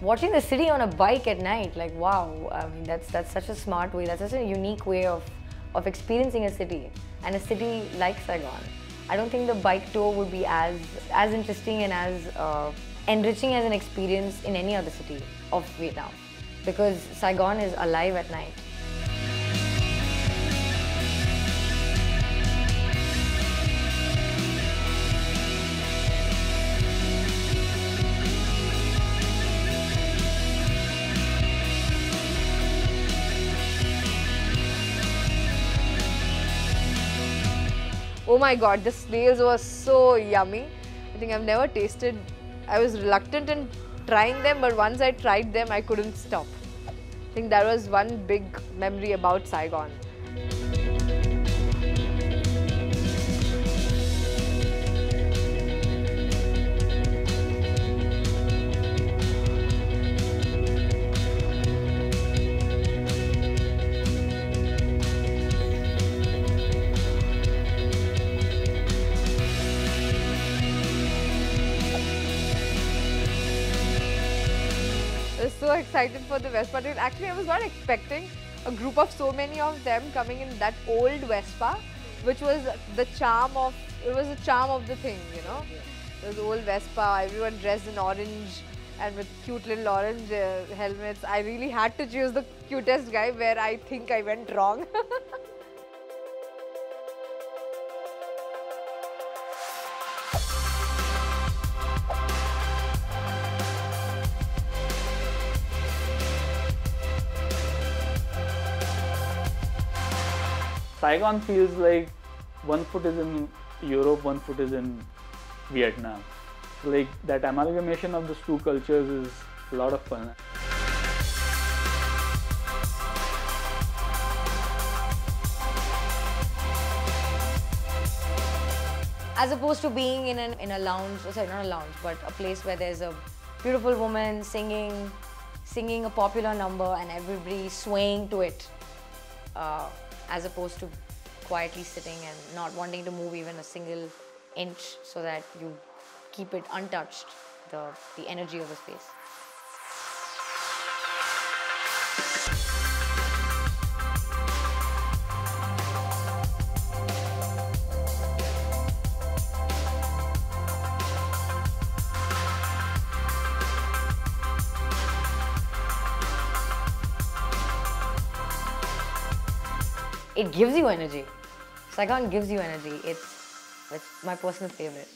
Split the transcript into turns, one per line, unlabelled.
watching the city on a bike at night, like wow, I mean that's that's such a smart way. That's such a unique way of of experiencing a city and a city like Saigon. I don't think the bike tour would be as as interesting and as uh, enriching as an experience in any other city of Vietnam because Saigon is alive at night.
Oh my god, the snails were so yummy. I think I've never tasted. I was reluctant in trying them, but once I tried them, I couldn't stop. I think that was one big memory about Saigon. Was so excited for the Vespa trail. Actually, I was not expecting a group of so many of them coming in that old Vespa, which was the charm of, it was the charm of the thing, you know. Those old Vespa, everyone dressed in orange and with cute little orange uh, helmets. I really had to choose the cutest guy where I think I went wrong.
Saigon feels like one foot is in Europe, one foot is in Vietnam. So like that amalgamation of those two cultures is a lot of fun.
as opposed to being in an in a lounge sorry not a lounge but a place where there's a beautiful woman singing singing a popular number and everybody swaying to it uh, as opposed to quietly sitting and not wanting to move even a single inch so that you keep it untouched the the energy of the space it gives you energy. Saigon gives you energy. It's, it's my personal favorite.